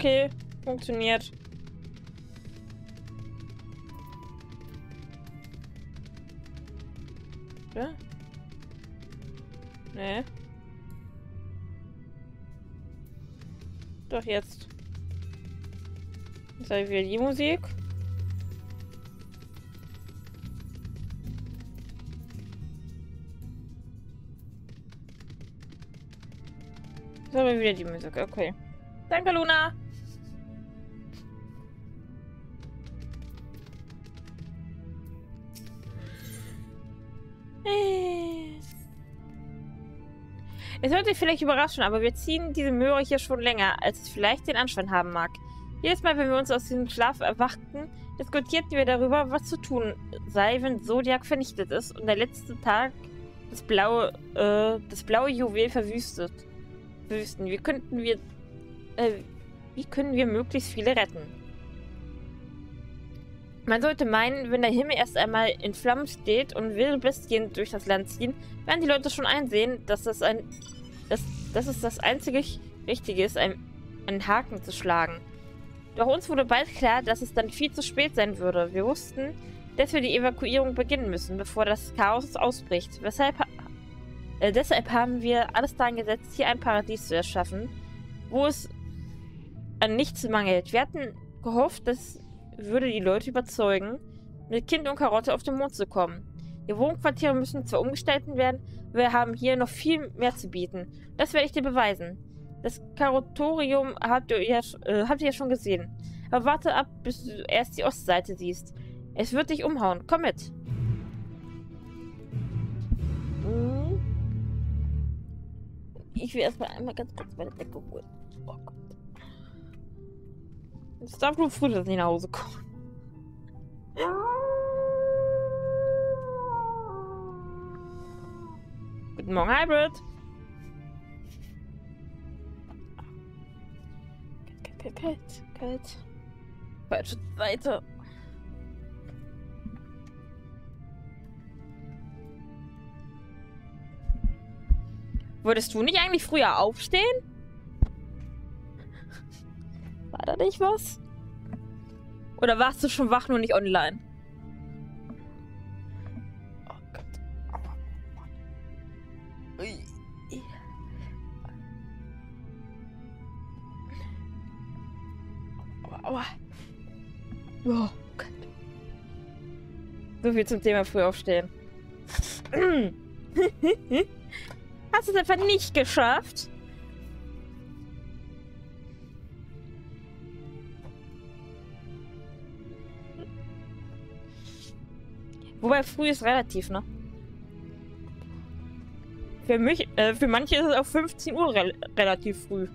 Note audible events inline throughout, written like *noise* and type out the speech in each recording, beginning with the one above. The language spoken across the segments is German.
Okay, funktioniert. Ja? Nee. Doch jetzt. Ich wieder die Musik. Jetzt wir wieder die Musik. Okay. Danke, Luna. Es wird dich vielleicht überraschen, aber wir ziehen diese Möhre hier schon länger, als es vielleicht den Anschein haben mag. Jedes Mal, wenn wir uns aus diesem Schlaf erwachten, diskutierten wir darüber, was zu tun sei, wenn Zodiac vernichtet ist und der letzte Tag das blaue, äh, das blaue Juwel verwüstet. Verwüsten. Wie könnten wir, äh, wie können wir möglichst viele retten? Man sollte meinen, wenn der Himmel erst einmal in Flammen steht und wilde Bestien durch das Land ziehen, werden die Leute schon einsehen, dass das ein, dass, dass es das einzige Richtige ist, einen, einen Haken zu schlagen. Doch uns wurde bald klar, dass es dann viel zu spät sein würde. Wir wussten, dass wir die Evakuierung beginnen müssen, bevor das Chaos ausbricht. Weshalb, äh, deshalb haben wir alles daran gesetzt, hier ein Paradies zu erschaffen, wo es an nichts mangelt. Wir hatten gehofft, dass würde die Leute überzeugen, mit Kind und Karotte auf den Mond zu kommen. Die Wohnquartiere müssen zwar umgestaltet werden, wir haben hier noch viel mehr zu bieten. Das werde ich dir beweisen. Das Karotorium habt ihr, ja, äh, habt ihr ja schon gesehen. Aber warte ab, bis du erst die Ostseite siehst. Es wird dich umhauen. Komm mit. Hm. Ich will erstmal einmal ganz kurz meine Decke holen. Oh Gott. Es darf nur früh, dass ich nach Hause komme. Guten Morgen, Hybrid. Kalt, kalt, kalt, kalt. Falsche Seite. Würdest du nicht eigentlich früher aufstehen? War da nicht was? Oder warst du schon wach, nur nicht online? Viel zum Thema früh aufstehen. *clears throat* Hast du es einfach nicht geschafft? Wobei früh ist relativ, ne? Für mich, äh, für manche ist es auch 15 Uhr re relativ früh.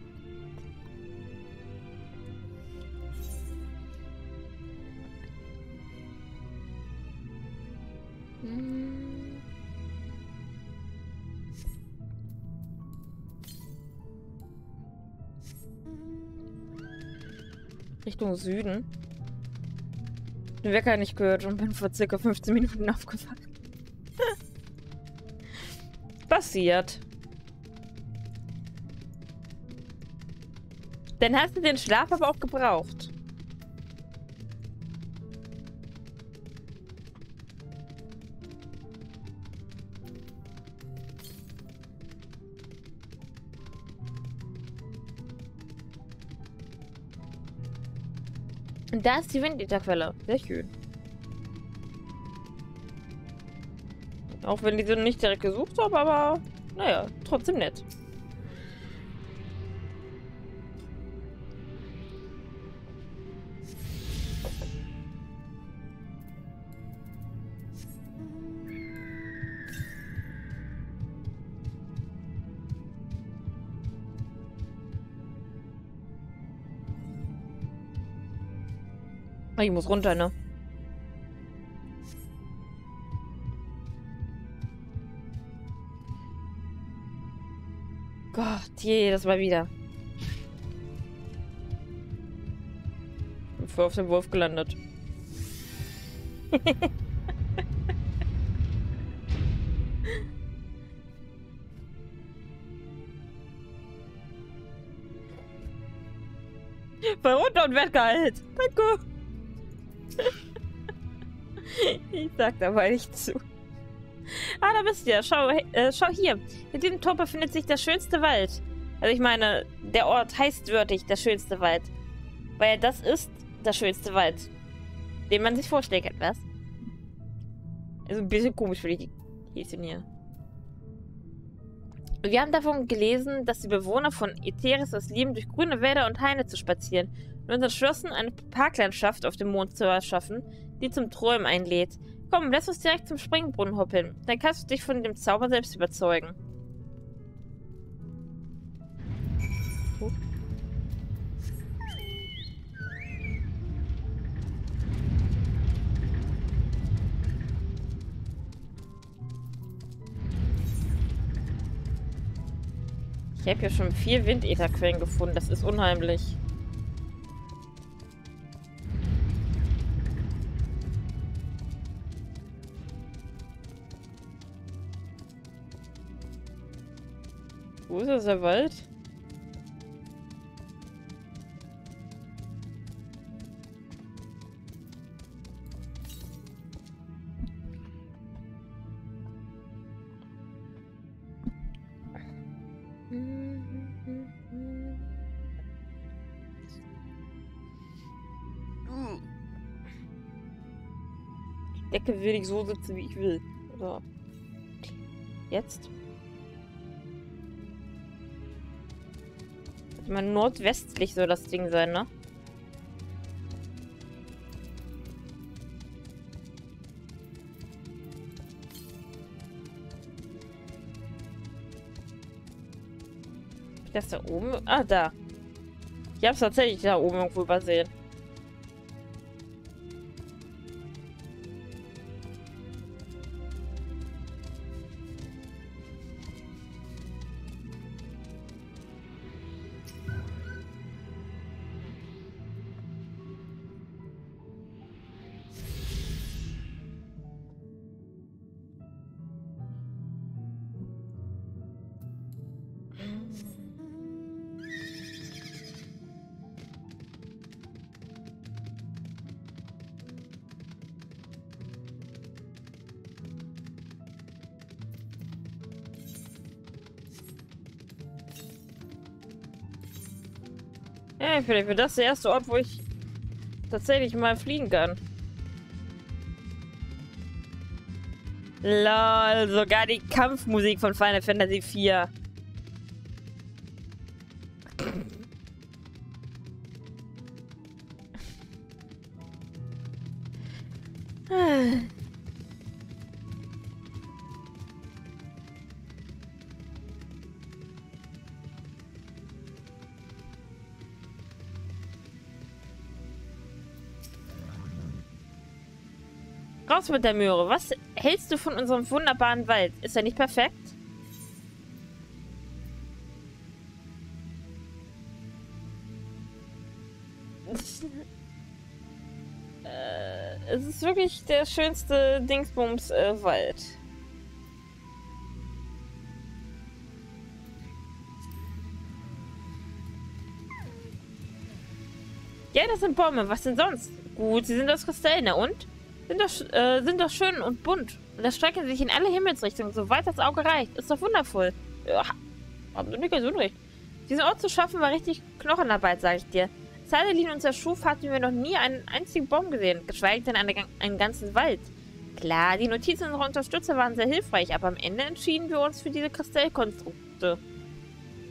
Richtung Süden den Wecker nicht gehört und bin vor circa 15 Minuten *laughs* aufgewacht. Passiert. Dann hast du den Schlaf aber auch gebraucht. Und da ist die Windliterquelle. Sehr schön. Auch wenn ich sie nicht direkt gesucht habe, aber naja, trotzdem nett. Ich muss runter, ne? Gott, je, das war wieder. Voll auf den Wurf gelandet. *laughs* Fall runter und werd geheilt. Danke. Ich sag dabei nicht zu. Ah, da bist du ja. Schau, äh, schau hier. In diesem Tor befindet sich der schönste Wald. Also ich meine, der Ort heißt wörtlich der schönste Wald. Weil das ist der schönste Wald, den man sich vorstellen kann, was? Also ein bisschen komisch, für die hießen hier. Wir haben davon gelesen, dass die Bewohner von Etheris es lieben, durch grüne Wälder und Haine zu spazieren und uns entschlossen, eine Parklandschaft auf dem Mond zu erschaffen, die zum Träumen einlädt. Komm, lass uns direkt zum Springbrunnen hoppeln. Dann kannst du dich von dem Zauber selbst überzeugen. Ich habe hier schon vier Windätherquellen gefunden. Das ist unheimlich. Wo ist das, der Wald? Decke will ich so sitzen, wie ich will. So. Jetzt. Ich meine, nordwestlich soll das Ding sein, ne? Das da oben? Ah, da. Ich hab's tatsächlich da oben irgendwo übersehen. Vielleicht wird das der erste Ort, wo ich tatsächlich mal fliegen kann. Lol, sogar die Kampfmusik von Final Fantasy IV. Raus mit der Möhre. Was hältst du von unserem wunderbaren Wald? Ist er nicht perfekt? *laughs* äh, es ist wirklich der schönste Dingsbums-Wald. Äh, ja, das sind Bäume. Was denn sonst? Gut, sie sind aus Kristall, na und? Sind doch, äh, sind doch schön und bunt. Und das strecken sich in alle Himmelsrichtungen, soweit das Auge reicht. Ist doch wundervoll. Ja, haben Sie nicht ganz unrecht. Diesen Ort zu schaffen war richtig Knochenarbeit, sage ich dir. Saladin uns erschuf, hatten wir noch nie einen einzigen Baum gesehen, geschweige denn eine, einen ganzen Wald. Klar, die Notizen unserer Unterstützer waren sehr hilfreich, aber am Ende entschieden wir uns für diese Kristallkonstrukte.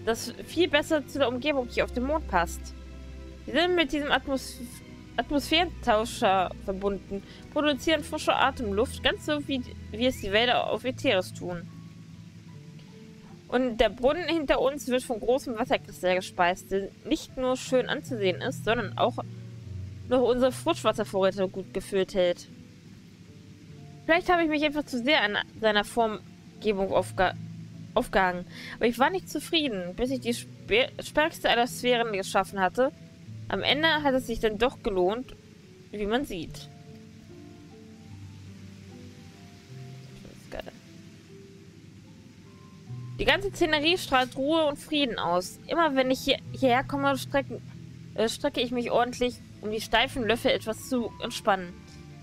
Das viel besser zu der Umgebung hier auf dem Mond passt. Wir sind mit diesem Atmos Atmosphärentauscher verbunden, produzieren frische Atemluft, ganz so wie, wie es die Wälder auf Eteris tun. Und der Brunnen hinter uns wird von großem Wasserkristall gespeist, der nicht nur schön anzusehen ist, sondern auch noch unsere Frischwasservorräte gut gefüllt hält. Vielleicht habe ich mich einfach zu sehr an seiner Formgebung aufge aufgehangen, aber ich war nicht zufrieden, bis ich die stärkste aller Sphären geschaffen hatte Am Ende hat es sich dann doch gelohnt, wie man sieht. Die ganze Szenerie strahlt Ruhe und Frieden aus. Immer wenn ich hier, hierher komme, strecke, äh, strecke ich mich ordentlich, um die steifen Löffel etwas zu entspannen.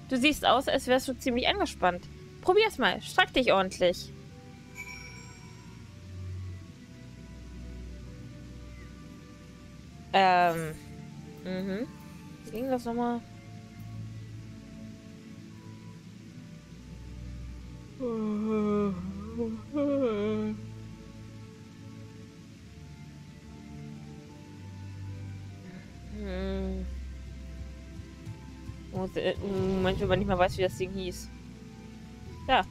Du siehst aus, als wärst du ziemlich angespannt. Probier's mal. Streck dich ordentlich. Ähm. Mhm. Ging das nochmal? Hm. Moment, wenn man nicht mehr weiß, wie das Ding hieß. Ja.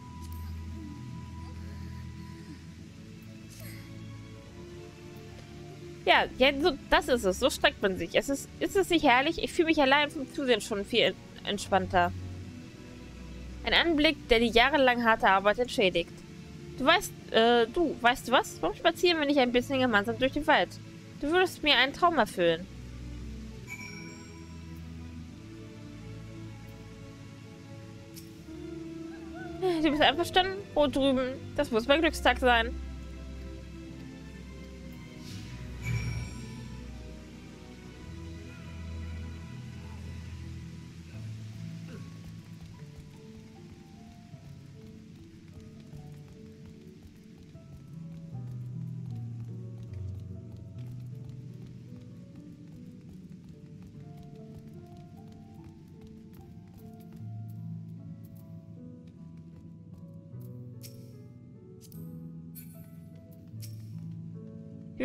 Ja, ja so, das ist es. So streckt man sich. Es ist, ist es nicht herrlich? Ich fühle mich allein vom Zusehen schon viel entspannter. Ein Anblick, der die jahrelang harte Arbeit entschädigt. Du weißt, äh, du, weißt du was? Warum spazieren wir nicht ein bisschen gemeinsam durch den Wald? Du würdest mir einen Traum erfüllen. Du bist einverstanden? Oh, drüben. Das muss mein Glückstag sein.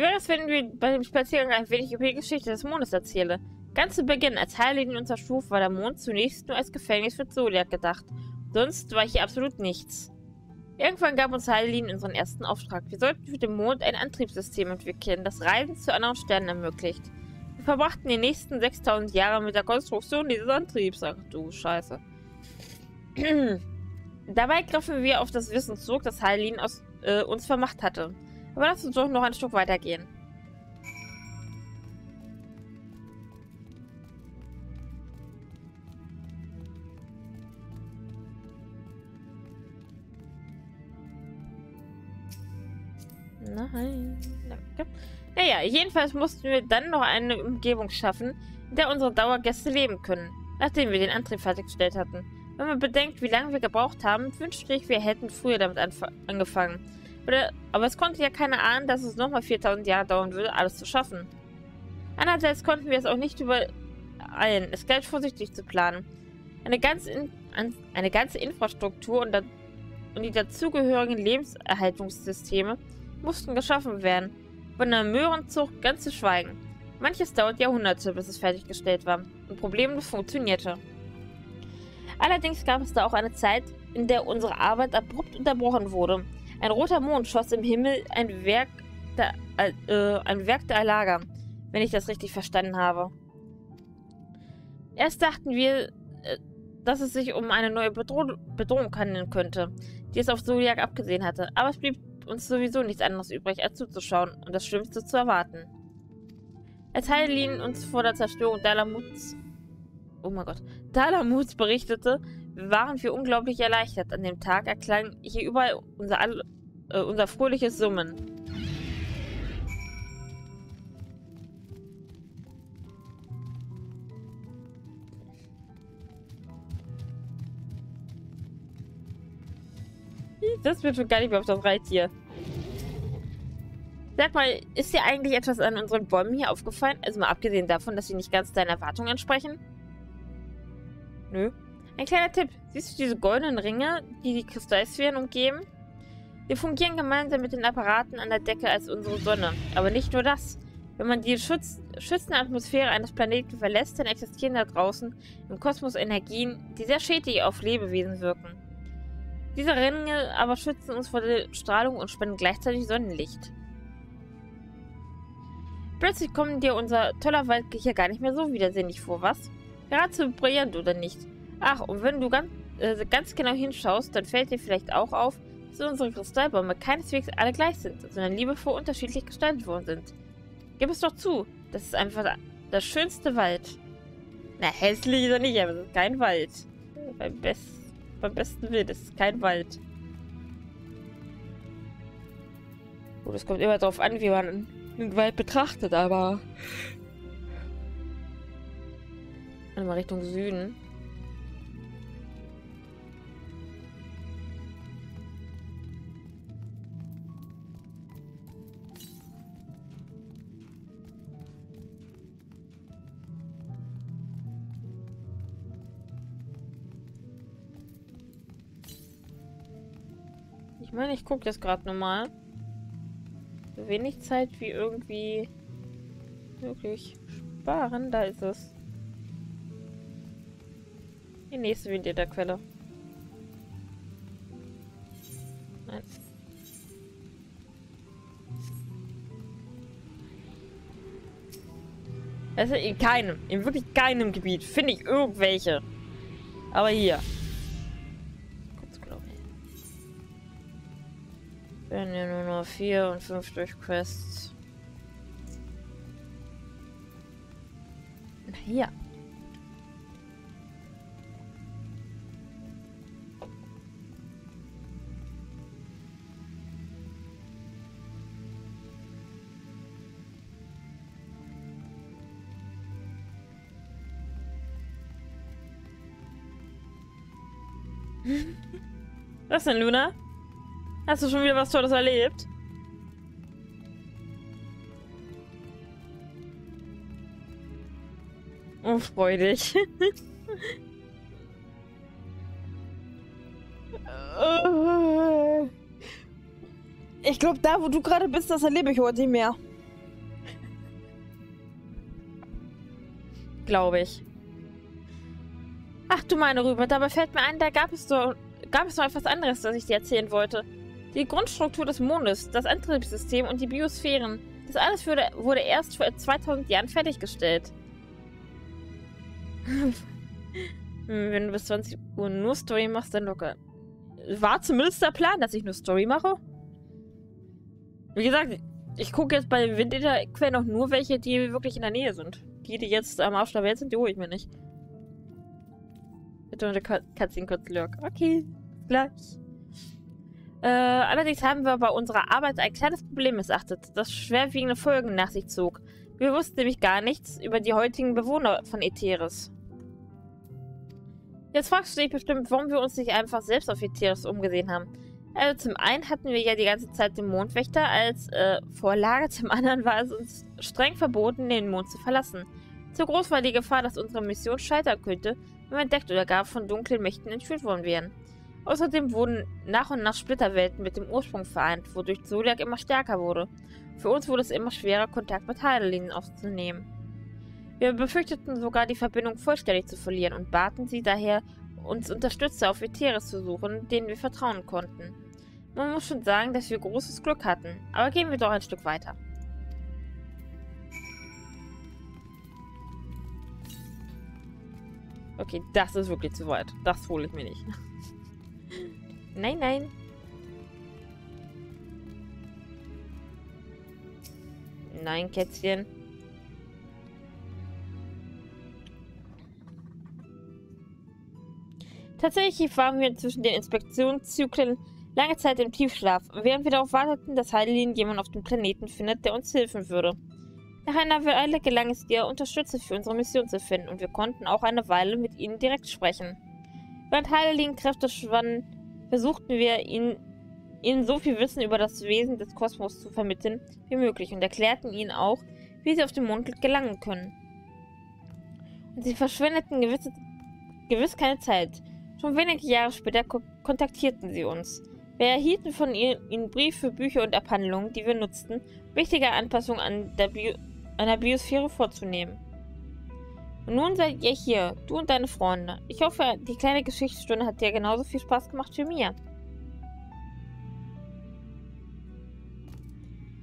Wäre es, wenn wir bei dem Spaziergang ein wenig über die Geschichte des Mondes erzähle? Ganz zu Beginn, als Heiligen uns erschuf, war der Mond zunächst nur als Gefängnis für Zodiac gedacht. Sonst war hier absolut nichts. Irgendwann gab uns Heilin unseren ersten Auftrag. Wir sollten für den Mond ein Antriebssystem entwickeln, das Reisen zu anderen Sternen ermöglicht. Wir verbrachten die nächsten 6000 Jahre mit der Konstruktion dieses Antriebs. Ach du Scheiße. *clears throat* Dabei griffen wir auf das Wissen zurück, das Heilin aus, äh, uns vermacht hatte. Aber lass uns doch noch ein Stück weitergehen. Nein. Naja, jedenfalls mussten wir dann noch eine Umgebung schaffen, in der unsere Dauergäste leben können, nachdem wir den Antrieb fertiggestellt hatten. Wenn man bedenkt, wie lange wir gebraucht haben, wünschte ich, wir hätten früher damit angefangen. Aber es konnte ja keiner ahnen, dass es nochmal 4000 Jahre dauern würde, alles zu schaffen. Andererseits konnten wir es auch nicht übereilen. Es galt vorsichtig zu planen. Eine, ganz in, eine ganze Infrastruktur und, und die dazugehörigen Lebenserhaltungssysteme mussten geschaffen werden. Von der Möhrenzucht ganz zu schweigen. Manches dauert Jahrhunderte, bis es fertiggestellt war und problemlos funktionierte. Allerdings gab es da auch eine Zeit, in der unsere Arbeit abrupt unterbrochen wurde ein roter Mond schoss im Himmel ein Werk der, äh, ein Werk der Alaga, wenn ich das richtig verstanden habe. Erst dachten wir, äh, dass es sich um eine neue Bedroh Bedrohung handeln könnte, die es auf Zodiac abgesehen hatte, aber es blieb uns sowieso nichts anderes übrig, als zuzuschauen und das Schlimmste zu erwarten. Als Heilin uns vor der Zerstörung Dalamuts oh mein Gott, Dalamuts berichtete, waren wir unglaublich erleichtert. An dem Tag erklang hier überall unser, äh, unser fröhliches Summen. Das wird schon gar nicht mehr auf das Reittier. Sag mal, ist dir eigentlich etwas an unseren Bäumen hier aufgefallen? Also mal abgesehen davon, dass sie nicht ganz deinen Erwartungen entsprechen? Nö. Ein kleiner Tipp. Siehst du diese goldenen Ringe, die die Kristallsphären umgeben? Wir fungieren gemeinsam mit den Apparaten an der Decke als unsere Sonne. Aber nicht nur das. Wenn man die schütz schützende Atmosphäre eines Planeten verlässt, dann existieren da draußen im Kosmos Energien, die sehr schädlich auf Lebewesen wirken. Diese Ringe aber schützen uns vor der Strahlung und spenden gleichzeitig Sonnenlicht. Plötzlich kommt dir unser toller Wald hier gar nicht mehr so widersinnig vor, was? Geradezu brillant, oder nicht? Ach, und wenn du ganz, äh, ganz genau hinschaust, dann fällt dir vielleicht auch auf, dass unsere Kristallbäume keineswegs alle gleich sind, sondern liebevoll unterschiedlich gestaltet worden sind. Gib es doch zu, das ist einfach, Das schönste Wald. Na, hässlich ist er nicht, aber es ist kein Wald. Beim, Best, beim besten Willen, es ist kein Wald. Gut, es kommt immer darauf an, wie man den Wald betrachtet, aber... Mal Richtung Süden. Meine, ich gucke jetzt gerade nochmal. So wenig Zeit wie irgendwie wirklich sparen. Da ist es. Die nächste Vendetta-Quelle. Nein. Also in keinem, in wirklich keinem Gebiet finde ich irgendwelche. Aber hier. Werden ja nur noch vier und fünf durch Quests. Hier. *laughs* Was denn, Luna? Hast du schon wieder was Tolles erlebt? Oh, freudig. *laughs* ich glaube, da, wo du gerade bist, das erlebe ich heute nicht mehr. glaube ich. Ach du meine Rübe, dabei fällt mir ein, da gab es so gab es noch etwas anderes, das ich dir erzählen wollte. Die Grundstruktur des Mondes, das Antriebssystem und die Biosphären. Das alles wurde, wurde erst vor 2000 Jahren fertiggestellt. *laughs* Hm, wenn du bis 20 Uhr nur Story machst, dann locker. War zumindest der Plan, dass ich nur Story mache? Wie gesagt, ich gucke jetzt bei Windeter-Quellen auch nur welche, die wirklich in der Nähe sind. Die, die jetzt am Arsch der Welt sind, die hole ich mir nicht. Bitte unter kurz lurk. Okay, gleich. Äh, allerdings haben wir bei unserer Arbeit ein kleines Problem missachtet, das schwerwiegende Folgen nach sich zog. Wir wussten nämlich gar nichts über die heutigen Bewohner von Eteris. Jetzt fragst du dich bestimmt, warum wir uns nicht einfach selbst auf Eteris umgesehen haben. Also zum einen hatten wir ja die ganze Zeit den Mondwächter als äh, Vorlage, zum anderen war es uns streng verboten, den Mond zu verlassen. Zu groß war die Gefahr, dass unsere Mission scheitern könnte, wenn wir entdeckt oder gar von dunklen Mächten entführt worden wären. Außerdem wurden nach und nach Splitterwelten mit dem Ursprung vereint, wodurch Zodiac immer stärker wurde. Für uns wurde es immer schwerer, Kontakt mit Heidelinen aufzunehmen. Wir befürchteten sogar, die Verbindung vollständig zu verlieren und baten sie daher, uns Unterstützer auf Eteris zu suchen, denen wir vertrauen konnten. Man muss schon sagen, dass wir großes Glück hatten, aber gehen wir doch ein Stück weiter. Okay, das ist wirklich zu weit. Das hole ich mir nicht. Nein, nein. Nein, Kätzchen. Tatsächlich waren wir zwischen den Inspektionszyklen lange Zeit im Tiefschlaf, während wir darauf warteten, dass Heidelin jemand auf dem Planeten findet, der uns helfen würde. Nach einer Weile gelang es ihr, Unterstützer für unsere Mission zu finden und wir konnten auch eine Weile mit ihnen direkt sprechen. Während Heidelin Kräfte schwanden, versuchten wir, ihnen, ihnen so viel Wissen über das Wesen des Kosmos zu vermitteln wie möglich und erklärten ihnen auch, wie sie auf den Mond gelangen können. Und sie verschwendeten gewiss, gewiss keine Zeit. Schon wenige Jahre später ko kontaktierten sie uns. Wir erhielten von ihnen, ihnen Briefe, Bücher und Abhandlungen, die wir nutzten, wichtige Anpassungen an der, Bio an der Biosphäre vorzunehmen. Und nun seid ihr hier, du und deine Freunde. Ich hoffe, die kleine Geschichtsstunde hat dir genauso viel Spaß gemacht wie mir.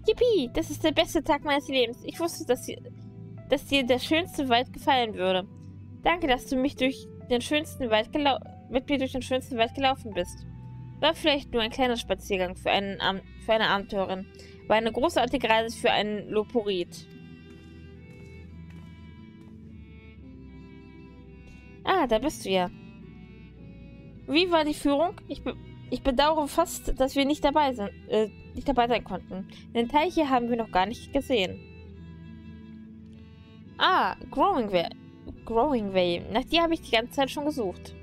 Yippie, das ist der beste Tag meines Lebens. Ich wusste, dass dir, dass dir der schönste Wald gefallen würde. Danke, dass du mich durch den schönsten Wald mit mir durch den schönsten Wald gelaufen bist. War vielleicht nur ein kleiner Spaziergang für, einen, für eine Abenteurerin, war eine großartige Reise für einen Loporit. Ah, da bist du ja. Wie war die Führung? Ich, be ich bedauere fast, dass wir nicht dabei sind, äh, nicht dabei sein konnten. Den Teil hier haben wir noch gar nicht gesehen. Ah, Growing Way. Growing Way. Nach dir habe ich die ganze Zeit schon gesucht.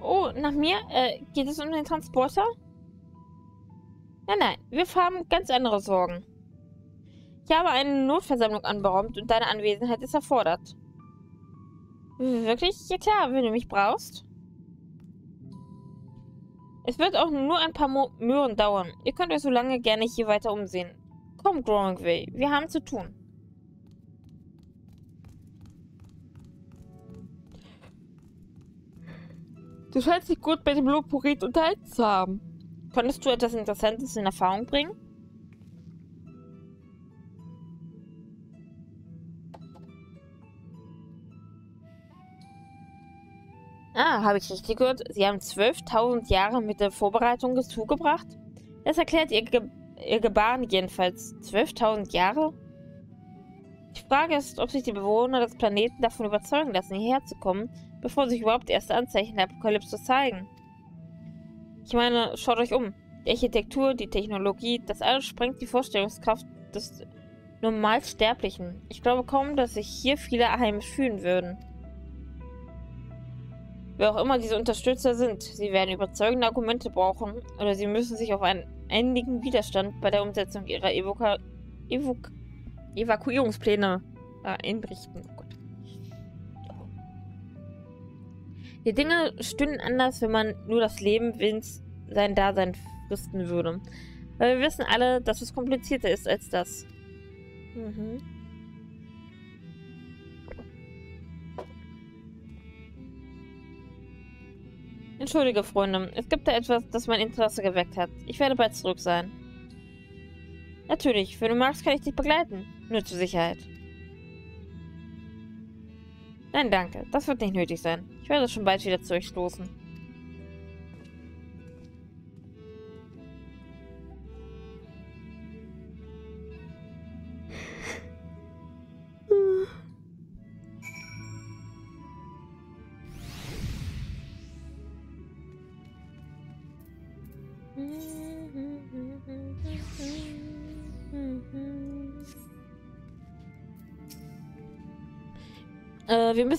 Oh, nach mir? Äh, geht es um den Transporter? Nein, nein, wir haben ganz andere Sorgen. Ich habe eine Notversammlung anberaumt und deine Anwesenheit ist erfordert. Wirklich? Ja klar, wenn du mich brauchst. Es wird auch nur ein paar Mo Möhren dauern. Ihr könnt euch so lange gerne hier weiter umsehen. Komm, Growing Way, wir haben zu tun. Du scheinst dich gut bei dem Loporit unterhalten zu haben. Konntest du etwas Interessantes in Erfahrung bringen? Ah, habe ich richtig gehört? Sie haben 12.000 Jahre mit der Vorbereitung zugebracht? Das erklärt ihr, Ge ihr Gebaren jedenfalls. 12.000 Jahre? Die Frage ist, ob sich die Bewohner des Planeten davon überzeugen lassen, hierher zu kommen, bevor sich überhaupt erste Anzeichen der Apokalypse zeigen. Ich meine, schaut euch um. Die Architektur, die Technologie, das alles sprengt die Vorstellungskraft des Normalsterblichen. Ich glaube kaum, dass sich hier viele heimisch fühlen würden. Wer auch immer diese Unterstützer sind, sie werden überzeugende Argumente brauchen oder sie müssen sich auf einen endigen Widerstand bei der Umsetzung ihrer Evoka Evok Evakuierungspläne äh, einrichten. Oh Die Dinge stünden anders, wenn man nur das Leben Willens sein Dasein fristen würde. Weil wir wissen alle, dass es komplizierter ist als das. Mhm. Entschuldige, Freunde. Es gibt da etwas, das mein Interesse geweckt hat. Ich werde bald zurück sein. Natürlich, wenn du magst, kann ich dich begleiten. Nur zur Sicherheit. Nein, danke. Das wird nicht nötig sein. Ich werde schon bald wieder zu euch stoßen.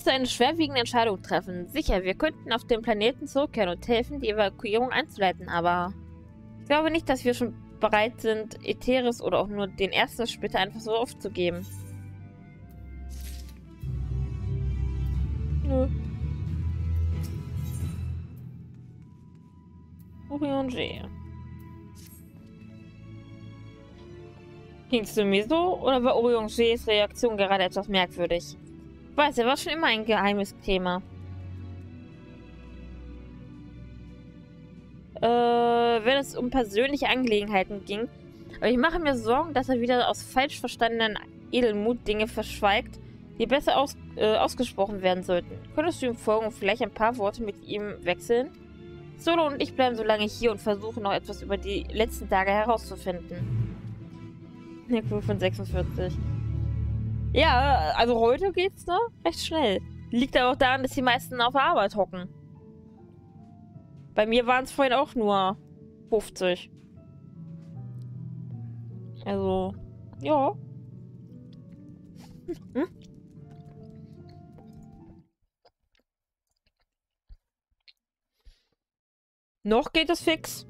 Müssen eine schwerwiegende Entscheidung treffen. Sicher, wir könnten auf den Planeten zurückkehren und helfen, die Evakuierung einzuleiten, aber ich glaube nicht, dass wir schon bereit sind, Ätheris oder auch nur den ersten Splitter einfach so aufzugeben. Nö. Orion G. Ging's du mir so oder war Orion Gs Reaktion gerade etwas merkwürdig? Ich weiß, er war schon immer ein geheimes Thema. Äh, wenn es um persönliche Angelegenheiten ging. Aber ich mache mir Sorgen, dass er wieder aus falsch verstandenen Edelmut Dinge verschweigt, die besser aus, äh, ausgesprochen werden sollten. Könntest du ihm folgen und vielleicht ein paar Worte mit ihm wechseln? Solo und ich bleiben so lange hier und versuchen noch etwas über die letzten Tage herauszufinden. *laughs* Eine von 46. Ja, also heute geht's, ne? Recht schnell. Liegt aber auch daran, dass die meisten auf der Arbeit hocken. Bei mir waren es vorhin auch nur 50. Also, ja. Hm? Noch geht es fix.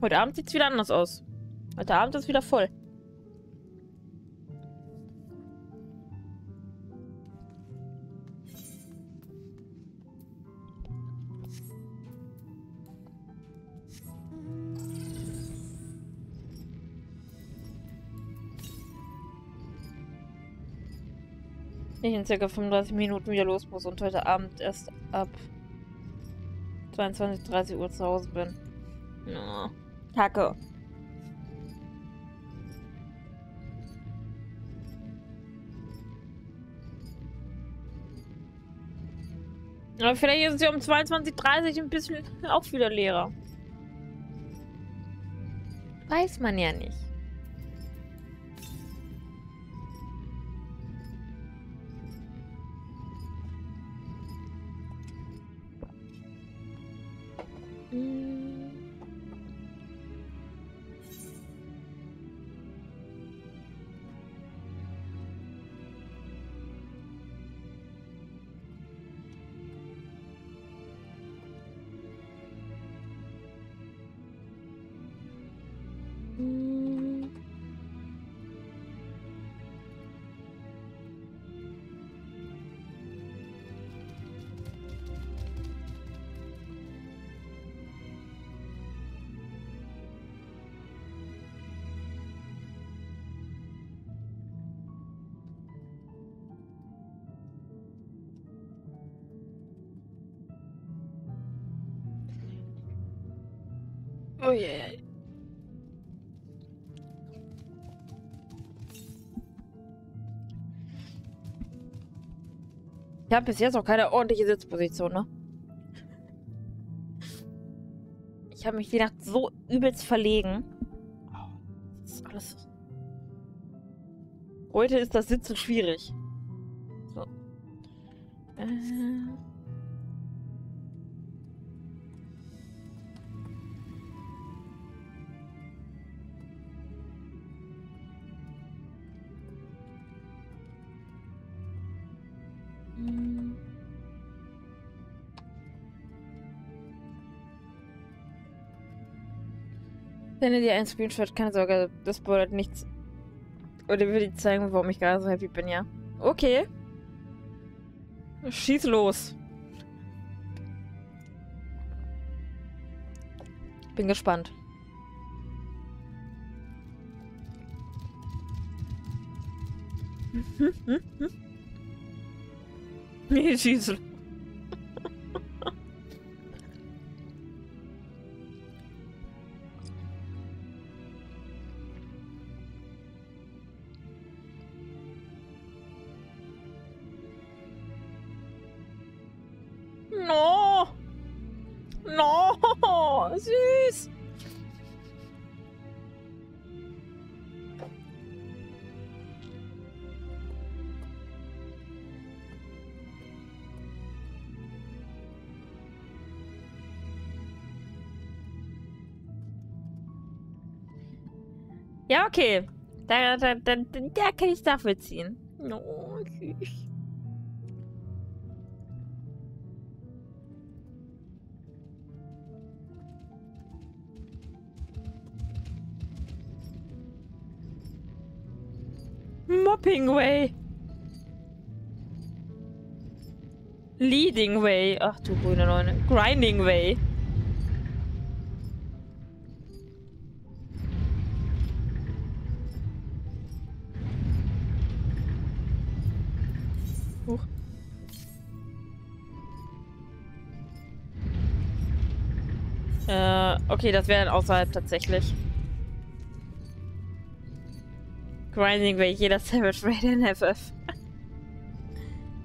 Heute Abend sieht es wieder anders aus. Heute Abend ist wieder voll. Ich in circa 35 Minuten wieder los muss und heute Abend erst ab 22, 30 Uhr zu Hause bin. Ja. Kacke. Aber vielleicht ist es ja um 22.30 Uhr ein bisschen auch wieder leerer. Weiß man ja nicht. Ich habe bis jetzt noch keine ordentliche Sitzposition, ne? Ich habe mich die Nacht so übelst verlegen. Das ist alles. Heute ist das Sitzen schwierig. So. Äh. Sende dir einen Screenshot, keine Sorge, das bedeutet nichts. Oder will ich zeigen, warum ich gerade so happy bin, ja? Okay. Schieß los. Bin gespannt. Nee, schieß. No! Ja, okay. Da, da, da, da kann ich nachvollziehen. Oh, süß. Mopping Way. Leading Way. Ach du grüne Neune. Grinding Way. Okay, das wäre dann außerhalb tatsächlich. Grinding Way, jeder Savage Raid in FF. *laughs*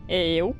Jo.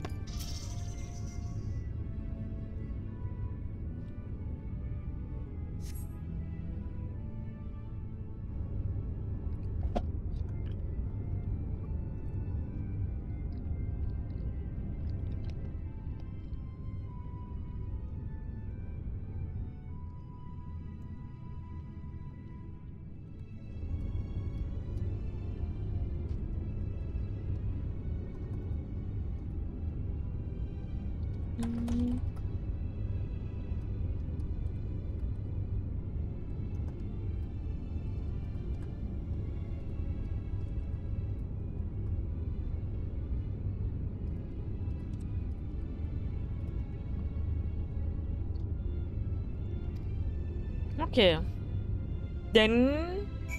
Okay. Dann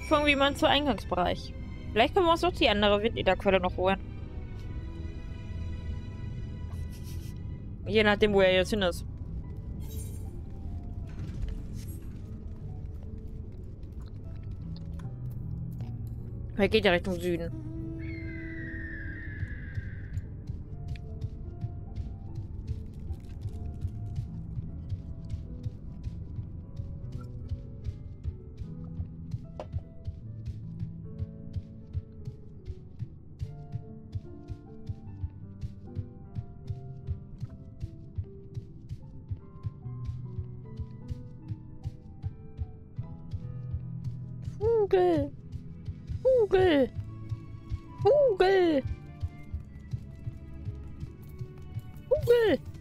fangen wir mal zum Eingangsbereich. Vielleicht können wir uns doch die andere Windederquelle noch holen. Je nachdem, wo er jetzt hin ist. Er geht ja Richtung Süden. Google. Google. Google. Google.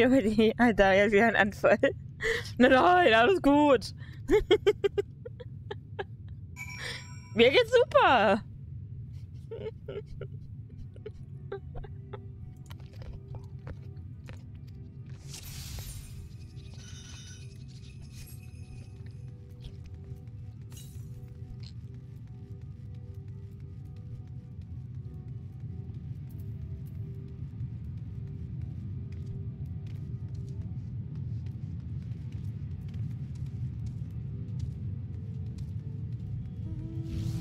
*laughs* Bei die Alter, jetzt wieder ein Anfall. *laughs* Nein, alles gut. *laughs* Mir geht's super.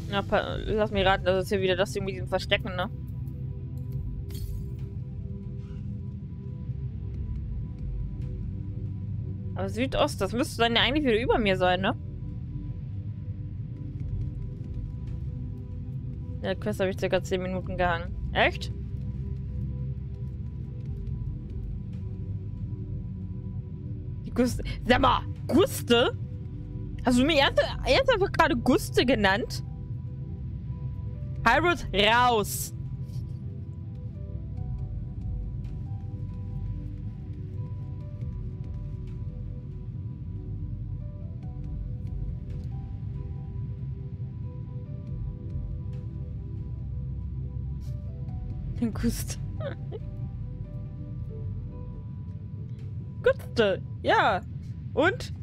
Na, lass mich raten, das ist hier wieder das Ding mit diesem Verstecken, ne? Aber Südost, das müsste dann ja eigentlich wieder über mir sein, ne? Der Quest habe ich circa 10 Minuten gehangen. Echt? Die Guste. Sag mal, Guste? Hast du mir ernst, ernst einfach gerade Guste genannt? Hyrule raus! Gust. *laughs* Guste, ja. Und?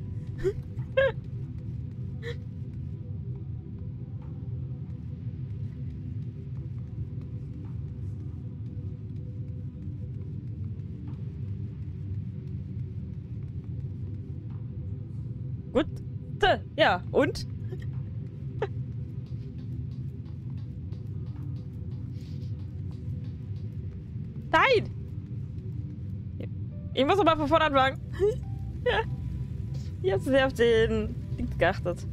Ja, und? Nein! Ich muss mal von vorne anfangen. ja. Ich habe sehr auf den Ding geachtet.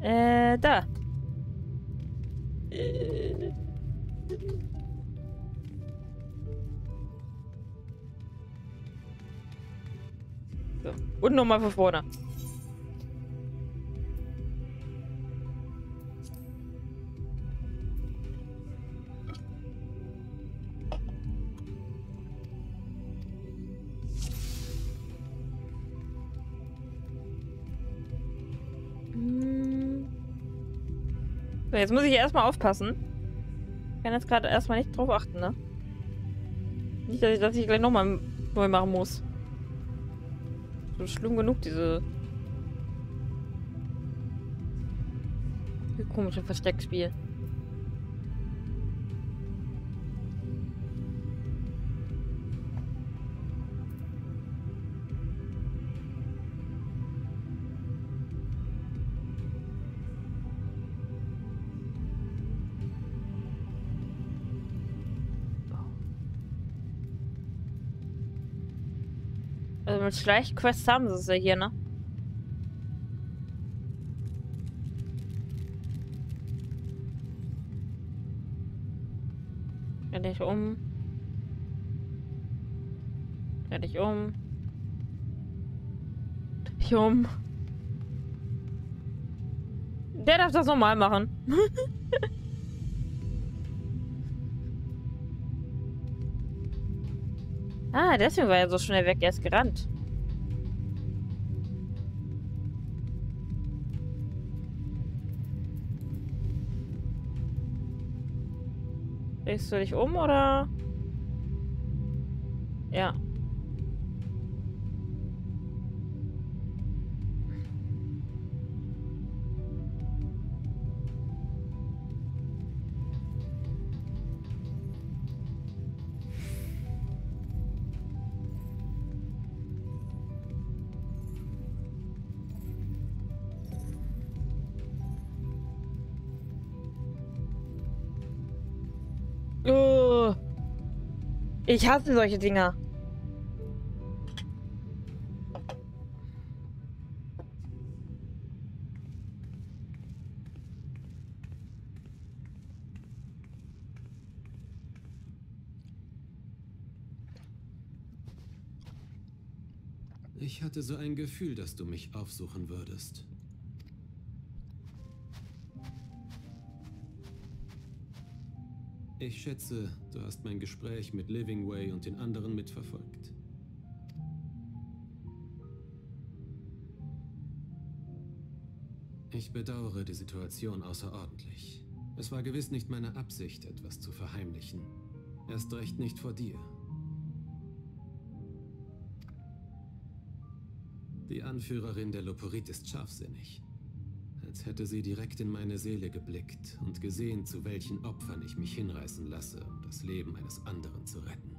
Äh, da. Und nochmal von vorne. So, jetzt muss ich erstmal aufpassen. Ich kann jetzt gerade erstmal nicht drauf achten, ne? Nicht, dass ich, dass ich gleich nochmal neu machen muss. Schlimm genug, diese... komische Versteckspiel. Mit Schleichquests haben sie es ja hier, ne? Dreh dich um. Dreh dich um. Dreh dich um. Der darf das normal machen. *laughs* deswegen war er so schnell weg. Er ist gerannt. Drehst du dich um oder? Ich hasse solche Dinger. Ich hatte so ein Gefühl, dass du mich aufsuchen würdest. Ich schätze, du hast mein Gespräch mit Livingway und den anderen mitverfolgt. Ich bedauere die Situation außerordentlich. Es war gewiss nicht meine Absicht, etwas zu verheimlichen. Erst recht nicht vor dir. Die Anführerin der Loporit ist scharfsinnig. Als hätte sie direkt in meine Seele geblickt und gesehen, zu welchen Opfern ich mich hinreißen lasse, um das Leben eines anderen zu retten.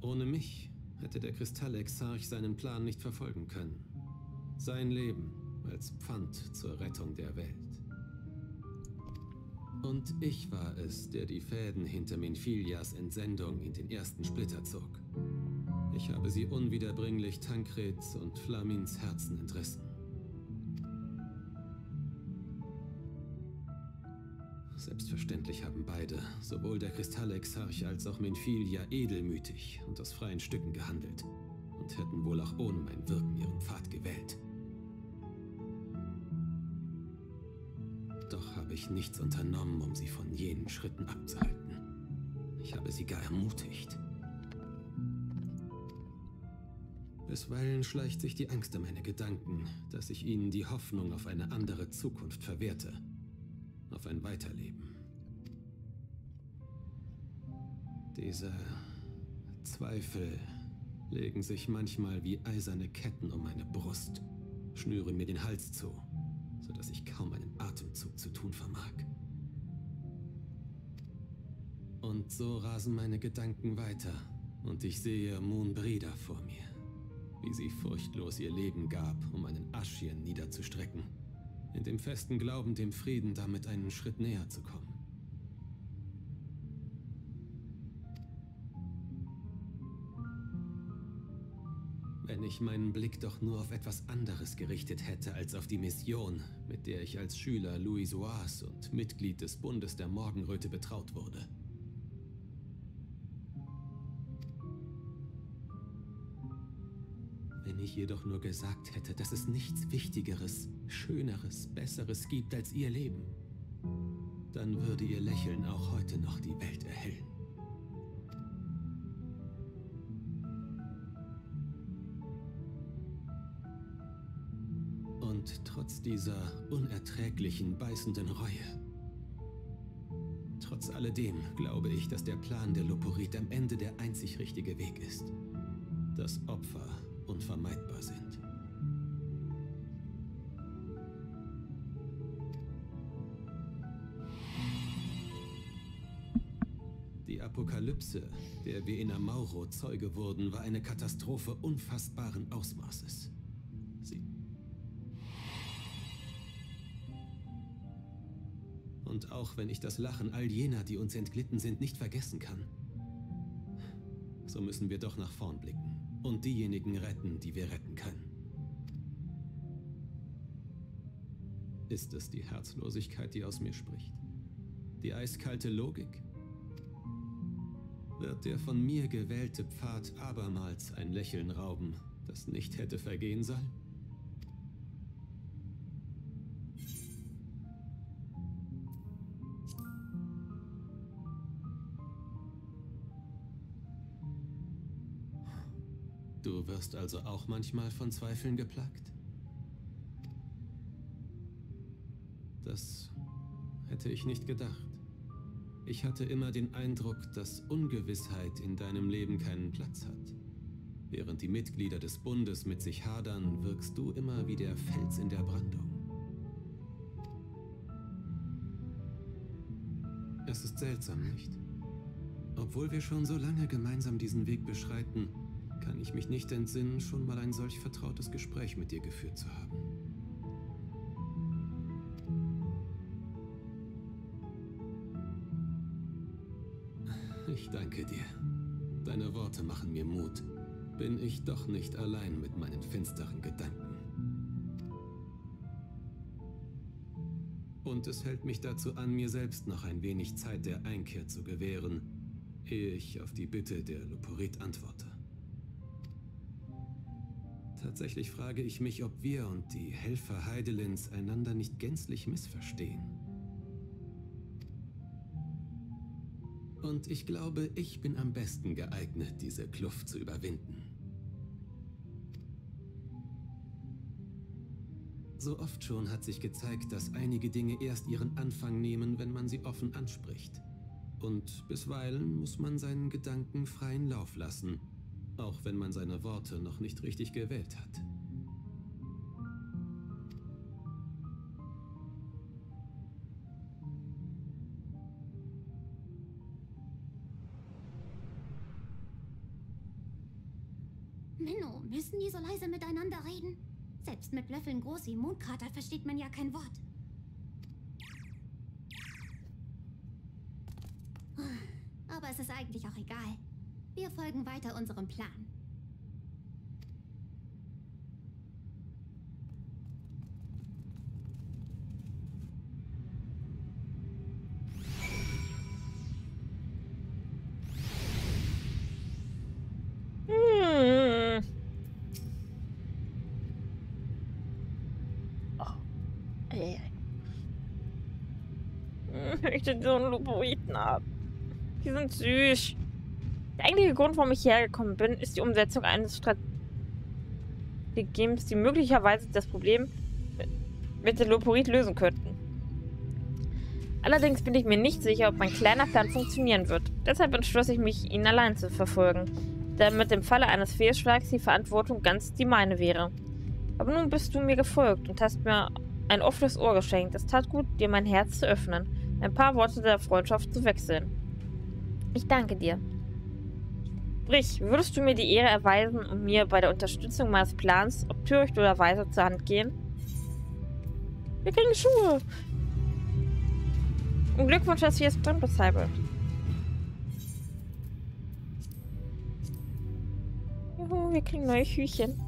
Ohne mich hätte der Kristallexarch seinen Plan nicht verfolgen können. Sein Leben als Pfand zur Rettung der Welt. Und ich war es, der die Fäden hinter Menfilias Entsendung in den ersten Splitter zog. Ich habe sie unwiederbringlich Tankreds und Flamins Herzen entrissen. Selbstverständlich haben beide, sowohl der Kristallexarch als auch Menfilia, edelmütig und aus freien Stücken gehandelt und hätten wohl auch ohne mein Wirken ihren Pfad gewählt. Doch habe ich nichts unternommen, um sie von jenen Schritten abzuhalten. Ich habe sie gar ermutigt. Bisweilen schleicht sich die Angst in meine Gedanken, dass ich ihnen die Hoffnung auf eine andere Zukunft verwehrte. Auf ein Weiterleben. Diese Zweifel legen sich manchmal wie eiserne Ketten um meine Brust, schnüren mir den Hals zu, sodass ich kaum einen Atemzug zu tun vermag. Und so rasen meine Gedanken weiter und ich sehe Moon Brida vor mir wie sie furchtlos ihr Leben gab, um einen Aschir niederzustrecken, in dem festen Glauben, dem Frieden damit einen Schritt näher zu kommen. Wenn ich meinen Blick doch nur auf etwas anderes gerichtet hätte als auf die Mission, mit der ich als Schüler Louis Soas und Mitglied des Bundes der Morgenröte betraut wurde. Wenn ich jedoch nur gesagt hätte, dass es nichts Wichtigeres, Schöneres, Besseres gibt als ihr Leben, dann würde ihr Lächeln auch heute noch die Welt erhellen. Und trotz dieser unerträglichen, beißenden Reue, trotz alledem glaube ich, dass der Plan der Loporit am Ende der einzig richtige Weg ist. Das Opfer unvermeidbar sind. Die Apokalypse, der wir in Amauro Zeuge wurden, war eine Katastrophe unfassbaren Ausmaßes. Sie Und auch wenn ich das Lachen all jener, die uns entglitten sind, nicht vergessen kann, so müssen wir doch nach vorn blicken und diejenigen retten, die wir retten können. Ist es die Herzlosigkeit, die aus mir spricht? Die eiskalte Logik? Wird der von mir gewählte Pfad abermals ein Lächeln rauben, das nicht hätte vergehen sollen? Du wirst also auch manchmal von Zweifeln geplagt? Das hätte ich nicht gedacht. Ich hatte immer den Eindruck, dass Ungewissheit in deinem Leben keinen Platz hat. Während die Mitglieder des Bundes mit sich hadern, wirkst du immer wie der Fels in der Brandung. Es ist seltsam, nicht? Obwohl wir schon so lange gemeinsam diesen Weg beschreiten, kann ich mich nicht entsinnen, schon mal ein solch vertrautes Gespräch mit dir geführt zu haben. Ich danke dir. Deine Worte machen mir Mut. Bin ich doch nicht allein mit meinen finsteren Gedanken. Und es hält mich dazu an, mir selbst noch ein wenig Zeit der Einkehr zu gewähren, ehe ich auf die Bitte der Luporit antworte. Tatsächlich frage ich mich, ob wir und die Helfer Heidelins einander nicht gänzlich missverstehen. Und ich glaube, ich bin am besten geeignet, diese Kluft zu überwinden. So oft schon hat sich gezeigt, dass einige Dinge erst ihren Anfang nehmen, wenn man sie offen anspricht. Und bisweilen muss man seinen Gedanken freien Lauf lassen, auch wenn man seine Worte noch nicht richtig gewählt hat. Menno, müssen die so leise miteinander reden? Selbst mit Löffeln groß wie Mondkrater versteht man ja kein Wort. Aber es ist eigentlich auch egal. Wir folgen weiter unserem Plan. Hm. Oh. Möchte so einen Lupoiten haben. Die sind süß. Der eigentliche Grund, warum ich hierher gekommen bin, ist die Umsetzung eines Strategiums, die möglicherweise das Problem mit der Loporit lösen könnten. Allerdings bin ich mir nicht sicher, ob mein kleiner Plan funktionieren wird. Deshalb entschloss ich mich, ihn allein zu verfolgen, damit im Falle eines Fehlschlags die Verantwortung ganz die meine wäre. Aber nun bist du mir gefolgt und hast mir ein offenes Ohr geschenkt. Es tat gut, dir mein Herz zu öffnen, ein paar Worte der Freundschaft zu wechseln. Ich danke dir. Sprich, würdest du mir die Ehre erweisen und mir bei der Unterstützung meines Plans, ob töricht oder weise, zur Hand gehen? Wir kriegen Schuhe. Und Glückwunsch, dass wir es drin bezaubert. Juhu, wir kriegen neue Hüchen.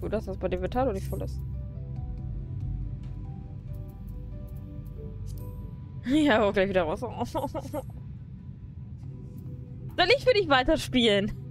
Gut, dass das bei dem Vitalo nicht voll *laughs* ist. Ja, auch gleich wieder raus. *laughs* Soll ich für dich weiterspielen?